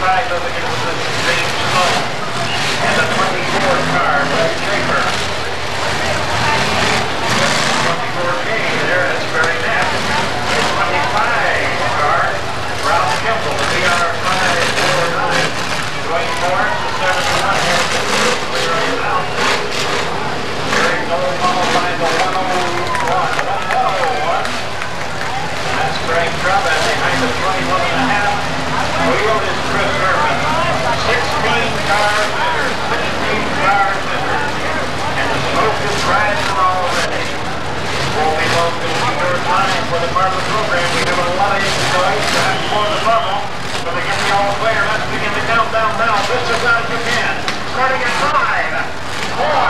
25 over here was a James Sloan and a 24 car. for the Marvel program. We have a lot of engine noise. That's for the bubble. But they get the all-clear. Let's begin the countdown now. This is loud as you. Starting at five, four,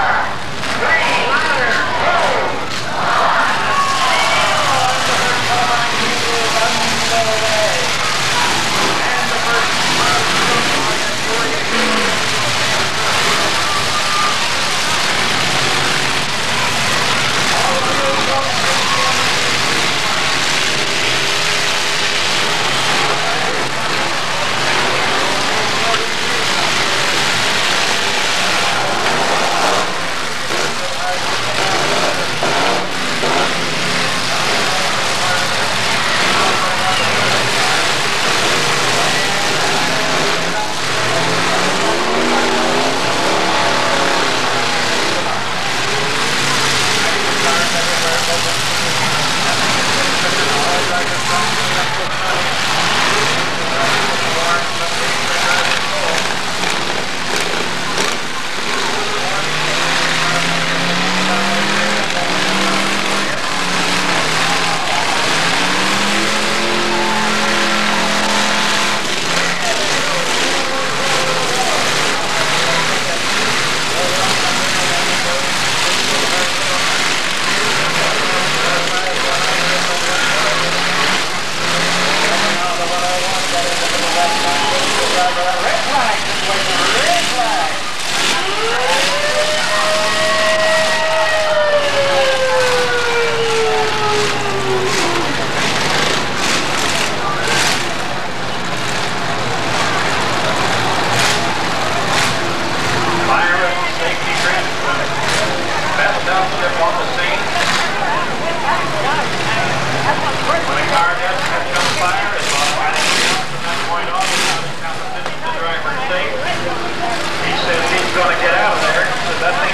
He says he's going to get out of there, so that's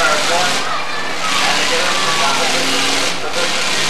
and Eagles car going, and to get into competition position.